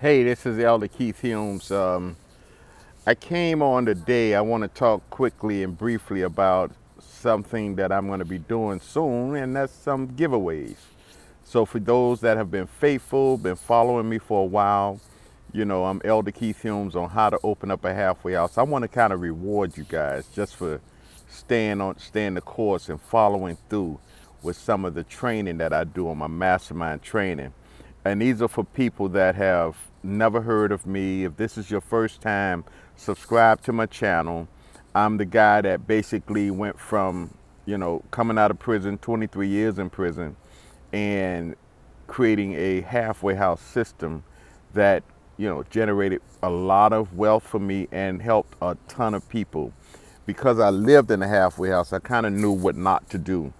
Hey, this is Elder Keith Humes. Um, I came on today. I want to talk quickly and briefly about something that I'm going to be doing soon, and that's some giveaways. So, for those that have been faithful, been following me for a while, you know, I'm Elder Keith Humes on how to open up a halfway house. I want to kind of reward you guys just for staying on, staying the course and following through with some of the training that I do on my mastermind training. And these are for people that have never heard of me. If this is your first time, subscribe to my channel. I'm the guy that basically went from, you know, coming out of prison, 23 years in prison, and creating a halfway house system that, you know, generated a lot of wealth for me and helped a ton of people. Because I lived in a halfway house, I kind of knew what not to do,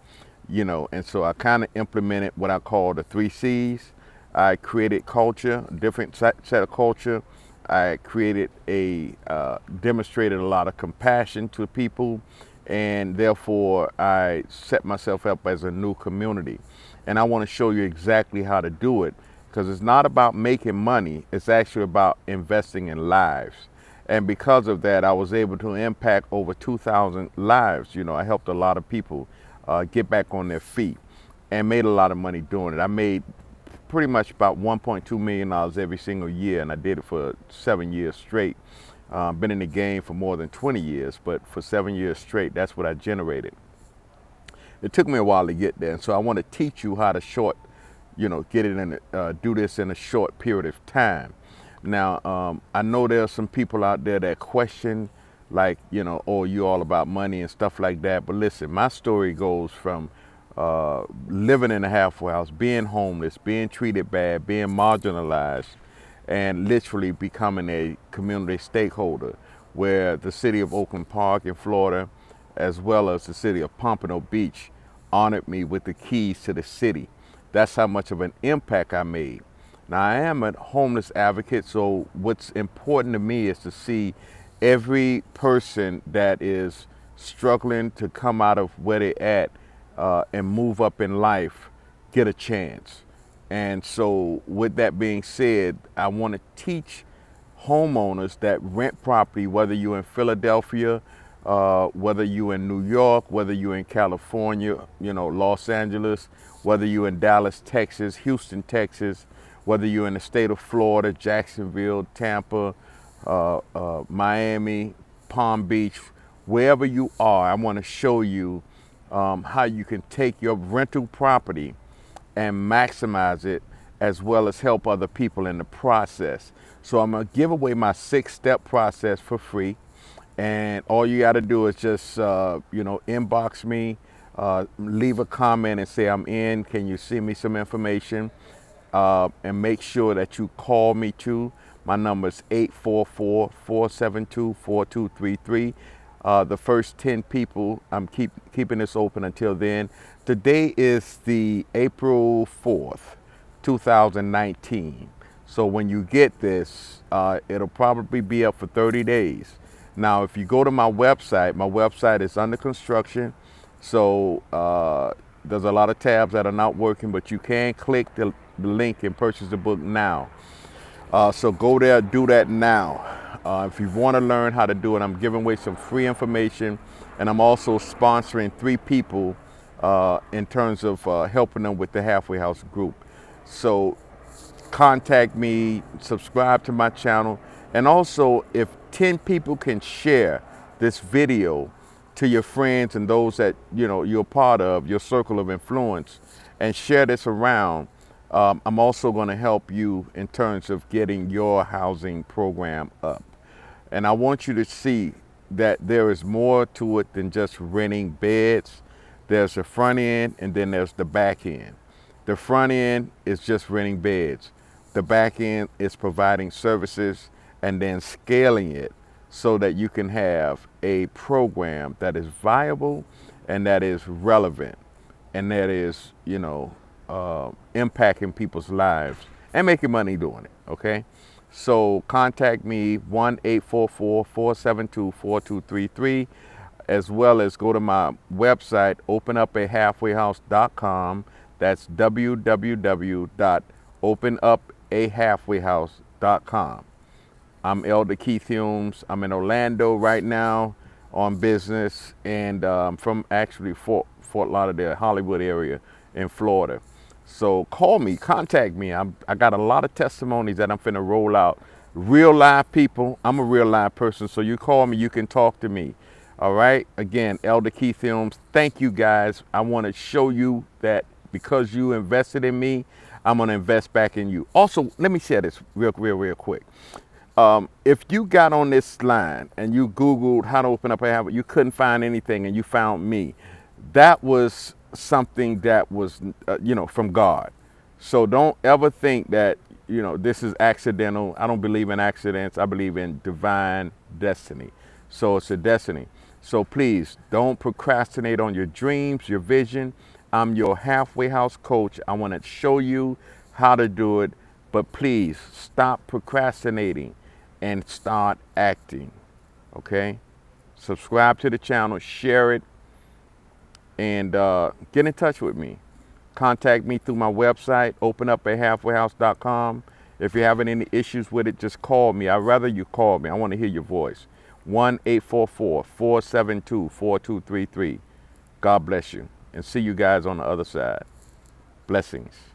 you know, and so I kind of implemented what I call the three C's. I created culture, different set of culture. I created a, uh, demonstrated a lot of compassion to people, and therefore I set myself up as a new community. And I want to show you exactly how to do it because it's not about making money, it's actually about investing in lives. And because of that, I was able to impact over 2,000 lives. You know, I helped a lot of people uh, get back on their feet and made a lot of money doing it. I made pretty much about 1.2 million dollars every single year, and I did it for seven years straight. Uh, been in the game for more than 20 years, but for seven years straight, that's what I generated. It took me a while to get there, and so I want to teach you how to short, you know, get it and uh, do this in a short period of time. Now, um, I know there are some people out there that question, like, you know, oh, you all about money and stuff like that. But listen, my story goes from uh, living in a halfway house, being homeless, being treated bad, being marginalized, and literally becoming a community stakeholder where the city of Oakland Park in Florida, as well as the city of Pompano Beach, honored me with the keys to the city. That's how much of an impact I made. Now, I am a homeless advocate, so what's important to me is to see every person that is struggling to come out of where they're at uh, and move up in life get a chance. And so, with that being said, I want to teach homeowners that rent property, whether you're in Philadelphia, uh, whether you're in New York, whether you're in California, you know, Los Angeles, whether you're in Dallas, Texas, Houston, Texas, whether you're in the state of Florida, Jacksonville, Tampa, uh, uh, Miami, Palm Beach, wherever you are, I want to show you um, how you can take your rental property and maximize it as well as help other people in the process. So I'm gonna give away my six step process for free. And all you gotta do is just, uh, you know, inbox me, uh, leave a comment and say, I'm in, can you send me some information? Uh, and make sure that you call me too. My number is 844-472-4233. Uh, the first 10 people, I'm keep, keeping this open until then. Today is the April 4th, 2019. So when you get this, uh, it'll probably be up for 30 days. Now, if you go to my website, my website is under construction. So uh, there's a lot of tabs that are not working, but you can click the, the link and purchase the book now. Uh, so go there, do that now. Uh, if you want to learn how to do it, I'm giving away some free information, and I'm also sponsoring three people uh, in terms of uh, helping them with the Halfway House group. So contact me, subscribe to my channel, and also if 10 people can share this video to your friends and those that you know you're part of, your circle of influence, and share this around. Um, I'm also going to help you in terms of getting your housing program up. And I want you to see that there is more to it than just renting beds. There's the front end and then there's the back end. The front end is just renting beds. The back end is providing services and then scaling it so that you can have a program that is viable and that is relevant and that is, you know, uh, impacting people's lives and making money doing it, okay? So contact me 1-844-472-4233 as well as go to my website openupahalfwayhouse.com. That's www.openupahalfwayhouse.com I'm Elder Keith Humes. I'm in Orlando right now on business and um, from actually Fort, Fort Lauderdale, Hollywood area in Florida. So call me, contact me. I'm, I got a lot of testimonies that I'm finna roll out. Real live people. I'm a real live person. So you call me, you can talk to me. All right. Again, Elder Keith Humes. Thank you guys. I want to show you that because you invested in me, I'm going to invest back in you. Also, let me share this real, real, real quick. Um, if you got on this line and you Googled how to open up a habit, you couldn't find anything and you found me, that was something that was, uh, you know, from God. So don't ever think that, you know, this is accidental. I don't believe in accidents. I believe in divine destiny. So it's a destiny. So please don't procrastinate on your dreams, your vision. I'm your halfway house coach. I want to show you how to do it, but please stop procrastinating and start acting. Okay? Subscribe to the channel, share it, and uh, get in touch with me. Contact me through my website, open up at halfwayhouse.com. If you're having any issues with it, just call me. I'd rather you call me. I want to hear your voice. 1 844 472 4233. God bless you. And see you guys on the other side. Blessings.